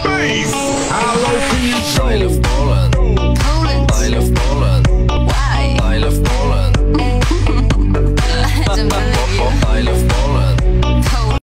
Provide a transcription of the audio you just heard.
space. How low can you go?